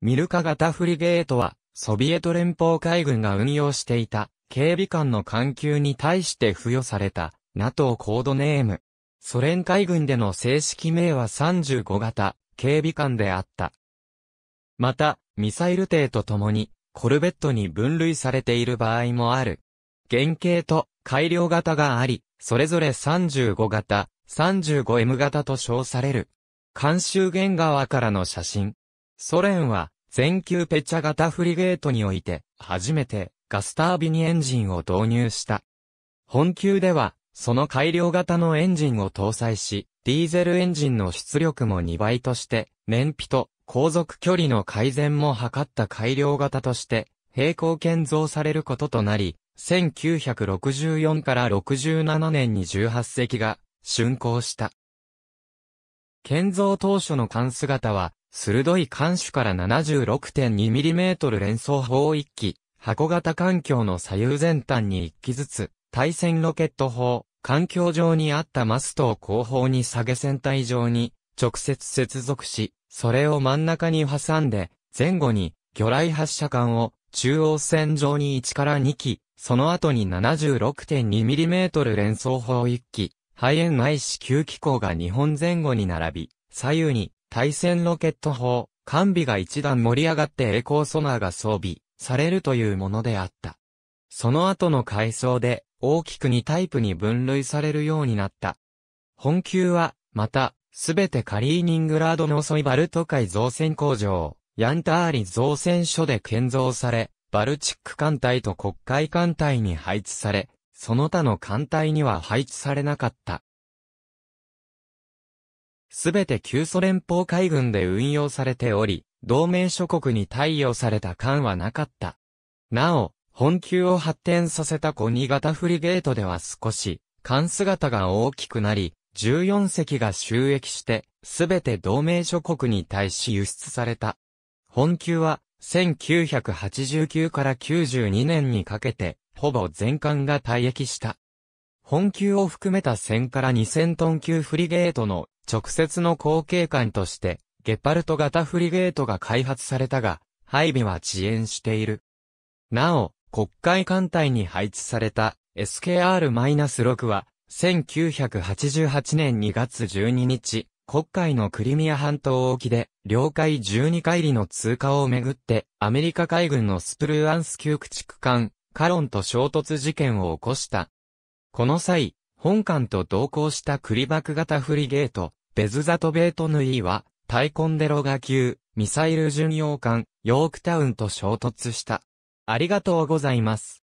ミルカ型フリゲートは、ソビエト連邦海軍が運用していた、警備艦の艦級に対して付与された、NATO コードネーム。ソ連海軍での正式名は35型、警備艦であった。また、ミサイル艇とともに、コルベットに分類されている場合もある。原型と改良型があり、それぞれ35型、35M 型と称される。監修原側からの写真。ソ連は、全球ペチャ型フリゲートにおいて、初めて、ガスタービニエンジンを導入した。本級では、その改良型のエンジンを搭載し、ディーゼルエンジンの出力も2倍として、燃費と航続距離の改善も図った改良型として、並行建造されることとなり、1964から67年に18隻が竣工した。建造当初の艦姿は、鋭い艦首から 76.2mm 連装砲1機、箱型環境の左右前端に1機ずつ、対戦ロケット砲、環境上にあったマストを後方に下げ船体上に直接接続し、それを真ん中に挟んで、前後に魚雷発射管を中央線上に1から2機、その後に 76.2mm 連装砲1機、肺炎ないし吸気口が2本前後に並び、左右に対戦ロケット砲、完備が一段盛り上がって栄光ソナーが装備されるというものであった。その後の改装で大きく2タイプに分類されるようになった。本級は、また、すべてカリーニングラードのソイバルト海造船工場、ヤンターリ造船所で建造され、バルチック艦隊と国海艦隊に配置され、その他の艦隊には配置されなかった。すべて旧ソ連邦海軍で運用されており、同盟諸国に貸与された艦はなかった。なお、本級を発展させたコニ型フリゲートでは少し、艦姿が大きくなり、14隻が収益して、すべて同盟諸国に対し輸出された。本級は、1989から92年にかけて、ほぼ全艦が退役した。本級を含めた1000から2000トン級フリゲートの直接の後継艦として、ゲパルト型フリゲートが開発されたが、配備は遅延している。なお、国会艦隊に配置された SKR-6 は、1988年2月12日、国会のクリミア半島沖で、領海12海里の通過をめぐって、アメリカ海軍のスプルーアンス級駆逐艦、カロンと衝突事件を起こした。この際、本館と同行したクリバク型フリゲート、ベズザトベートヌイは、タイコンデロガ級、ミサイル巡洋艦、ヨークタウンと衝突した。ありがとうございます。